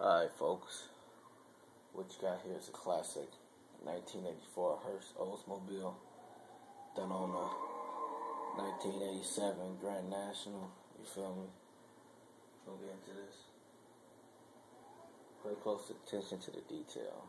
Alright, folks. What you got here is a classic 1984 Hurst Oldsmobile done on a 1987 Grand National. You feel me? We'll get into this. Pay close attention to the detail.